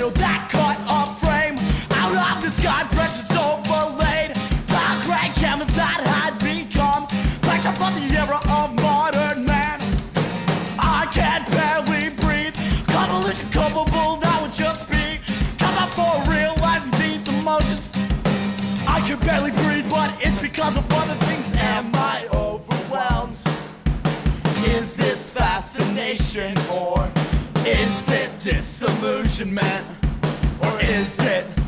handle that cut off frame. Out of the sky, precious overlaid. The great canvas that had become Picture from the era of modern man. I can barely breathe. Convolution culpable, that would just be Come out for realizing these emotions. I can barely breathe, but it's because of other things. Am I overwhelmed? Is this fascination or... Is it disillusionment? Or is it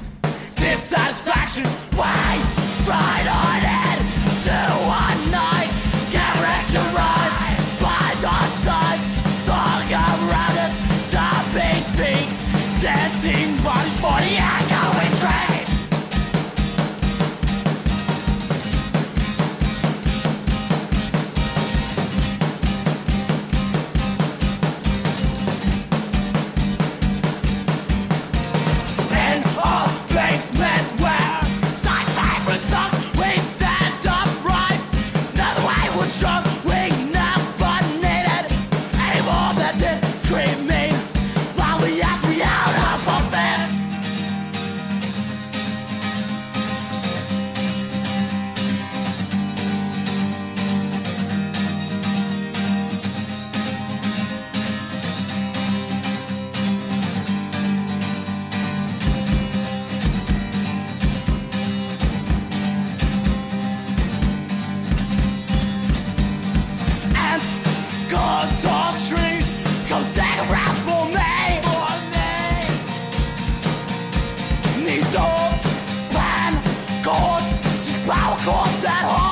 just power chords at home.